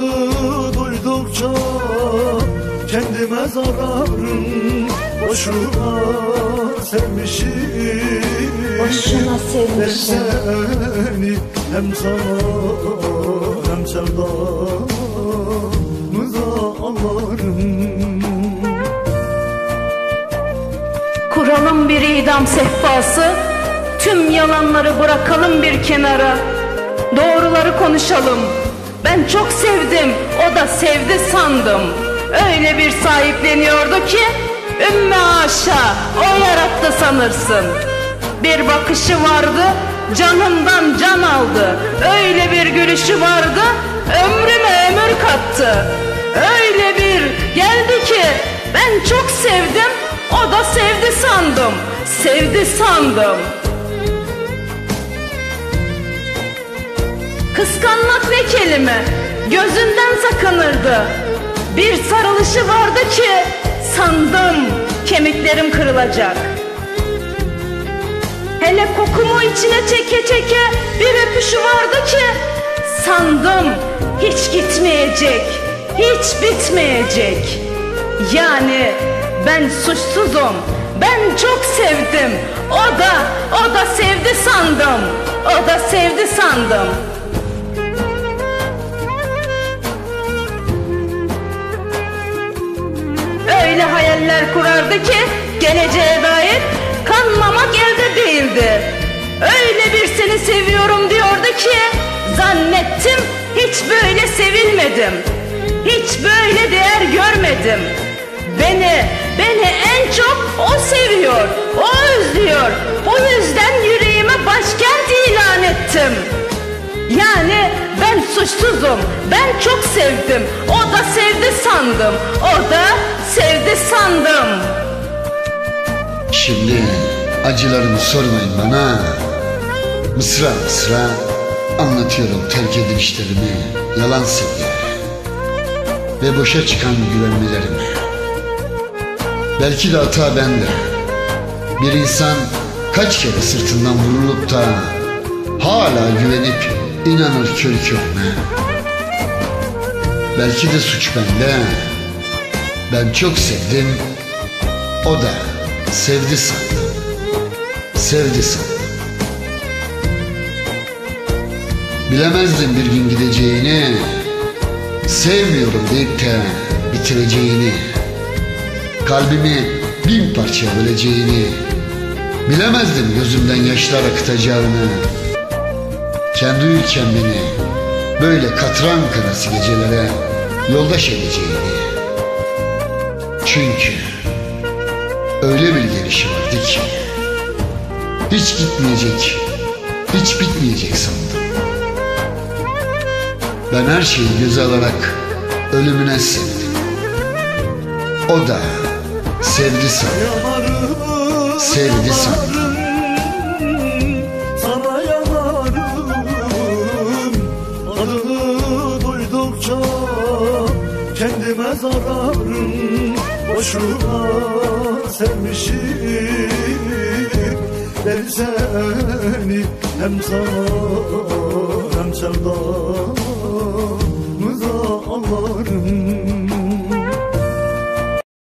şarkı duydukça kendime zararım. Boşuna sevmişim. Boşuna sevmişim. seni hem sana hem sevdamıza ağlarım. Kuralım bir idam sehpası Tüm yalanları bırakalım bir kenara. Doğruları konuşalım. Ben çok sevdim o da sevdi sandım. Öyle bir sahipleniyordu ki Ümmü aşa o yarattı sanırsın. Bir bakışı vardı canımdan can aldı. Öyle bir gülüşü vardı ömrüme ömür kattı. Öyle bir geldi ki ben çok sevdim o da sevdi sandım. Sevdi sandım Kıskanmak ne kelime? Gözünden sakınırdı. Bir sarılışı vardı ki Sandım kemiklerim kırılacak. Hele kokumu içine çeke çeke Bir öpüşü vardı ki Sandım hiç gitmeyecek Hiç bitmeyecek. Yani ben suçsuzum Ben çok sevdim. O da o da sevdi sandım O da sevdi sandım Öyle hayaller kurardı ki geleceğe dair kanmamak elde değildi. Öyle bir seni seviyorum diyordu ki zannettim hiç böyle sevilmedim. Hiç böyle değer görmedim. Beni, beni en çok o suçsuzum. Ben çok sevdim. O da sevdi sandım. O da sevdi sandım. Şimdi acılarımı sormayın bana Mısra mısra anlatıyorum terk edilişlerimi Yalan sevgi ve boşa çıkan güvenmelerimi Belki de hata bende Bir insan kaç kere sırtından vurulup da Hala güvenip inanır kör körüne Belki de suç bende. Ben çok sevdim. O da sevdi sandım. Sevdi sandım. Bilemezdim bir gün gideceğini. Sevmiyorum deyip de bitireceğini. Kalbimi bin parçaya böleceğini. Bilemezdim gözümden yaşlar akıtacağını Kendi uyurken beni Böyle katran karası gecelere Yoldaş edeceğini Çünkü Öyle bir gelişi vardı ki Hiç gitmeyecek Hiç bitmeyecek sandım ben her şeyi göze alarak ölümüne sevdim. O da sevdi. Yanarım, Sevdi sandım. Kendime zararım Boşuna sevmişim. Ben seni hem sana hem sevdamı